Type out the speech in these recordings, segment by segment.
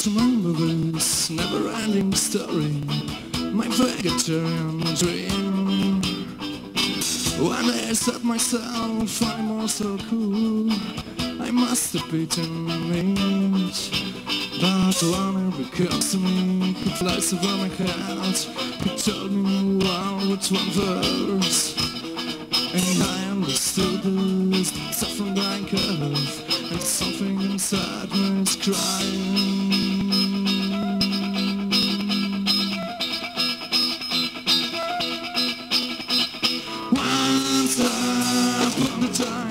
Just memories, never-ending story My vegetarian dream. When I said myself I'm also cool I must have beaten it But one it becomes to me It flies over my head He told me one with one verse And I understood this Softened by curve And something inside me is crying. time.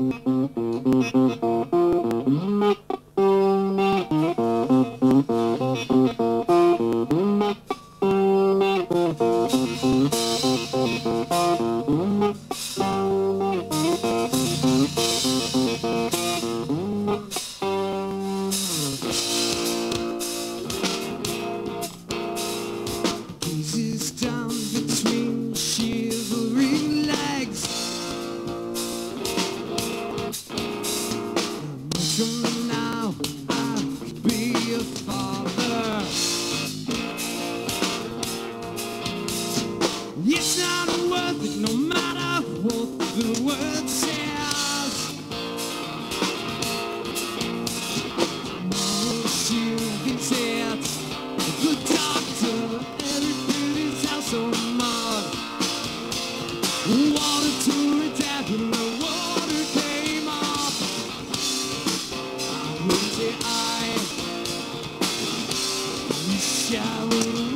Mm-hmm. shower.